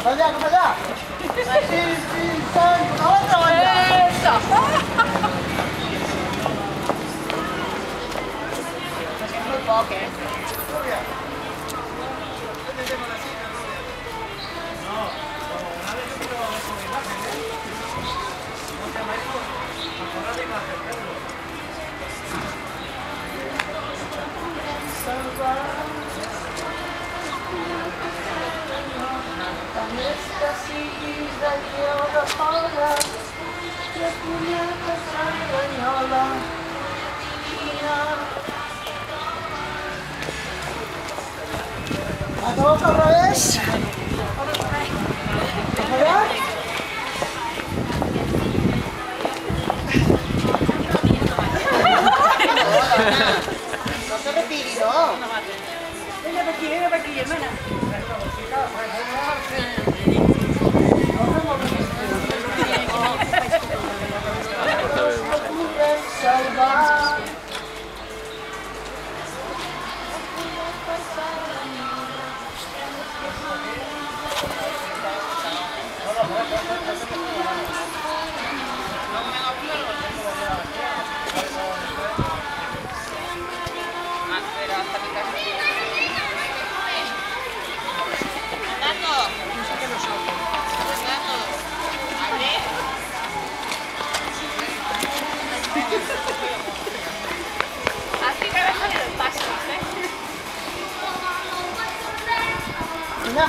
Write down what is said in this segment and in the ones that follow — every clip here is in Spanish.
快点，快点！来，一、二、三，走走走！哎，走！Okay. Pedro. A todos al revés. ¿Verdad? No se retiri, no. Venga para aquí, venga para aquí, hermana. Okay.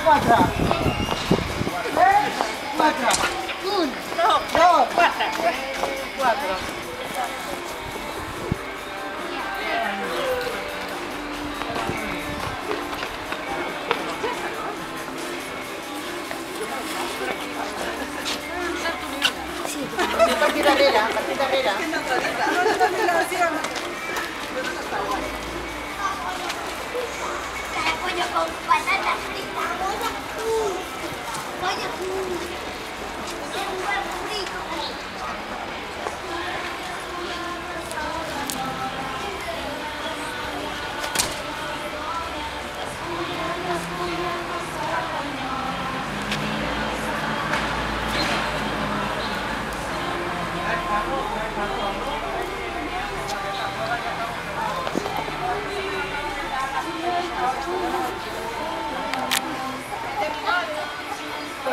Quatre. Tres, quatre. Un, dos, Cuatro. darrere, per aquí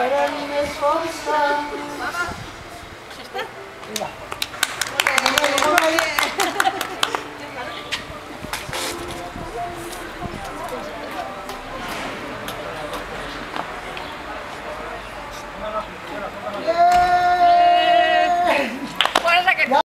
Para mí es